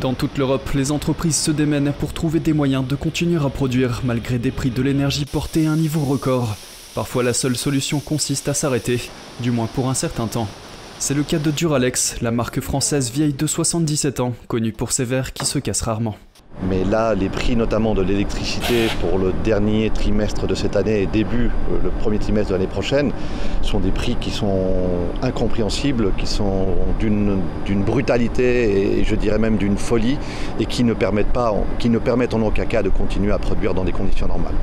Dans toute l'Europe, les entreprises se démènent pour trouver des moyens de continuer à produire malgré des prix de l'énergie portés à un niveau record. Parfois la seule solution consiste à s'arrêter, du moins pour un certain temps. C'est le cas de Duralex, la marque française vieille de 77 ans, connue pour ses verres qui se cassent rarement. Mais là, les prix notamment de l'électricité pour le dernier trimestre de cette année et début, euh, le premier trimestre de l'année prochaine, sont des prix qui sont incompréhensibles, qui sont d'une brutalité et je dirais même d'une folie et qui ne, permettent pas, qui ne permettent en aucun cas de continuer à produire dans des conditions normales.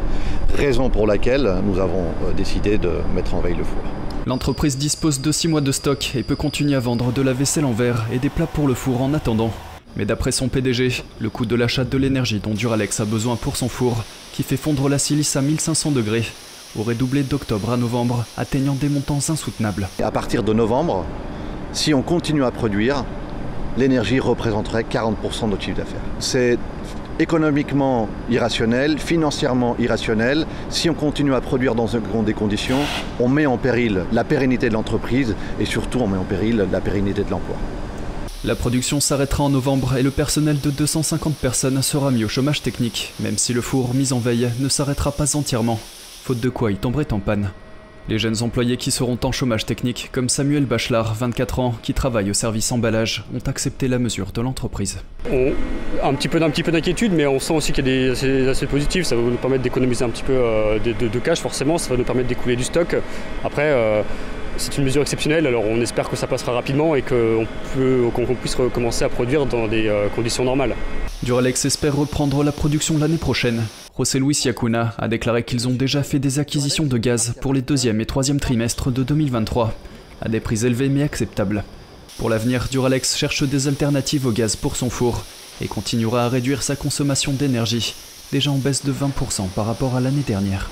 Raison pour laquelle nous avons euh, décidé de mettre en veille le four. L'entreprise dispose de 6 mois de stock et peut continuer à vendre de la vaisselle en verre et des plats pour le four en attendant. Mais d'après son PDG, le coût de l'achat de l'énergie dont Duralex a besoin pour son four, qui fait fondre la silice à 1500 degrés, aurait doublé d'octobre à novembre, atteignant des montants insoutenables. à partir de novembre, si on continue à produire, l'énergie représenterait 40% de notre chiffre d'affaires. C'est économiquement irrationnel, financièrement irrationnel. Si on continue à produire dans des conditions, on met en péril la pérennité de l'entreprise et surtout on met en péril la pérennité de l'emploi. La production s'arrêtera en novembre et le personnel de 250 personnes sera mis au chômage technique, même si le four mis en veille ne s'arrêtera pas entièrement, faute de quoi il tomberait en panne. Les jeunes employés qui seront en chômage technique, comme Samuel Bachelard, 24 ans, qui travaille au service emballage, ont accepté la mesure de l'entreprise. un petit peu peu d'inquiétude, mais on sent aussi qu'il y a des assez, positifs. Ça va nous permettre d'économiser un petit peu euh, de, cash, forcément. Ça va nous permettre d'écouler du stock. Après, euh, c'est une mesure exceptionnelle, alors on espère que ça passera rapidement et qu'on puisse recommencer à produire dans des euh, conditions normales. Duralex espère reprendre la production l'année prochaine. José Luis Yacuna a déclaré qu'ils ont déjà fait des acquisitions de gaz pour les deuxième et troisième trimestres de 2023, à des prix élevés mais acceptables. Pour l'avenir, Duralex cherche des alternatives au gaz pour son four et continuera à réduire sa consommation d'énergie, déjà en baisse de 20% par rapport à l'année dernière.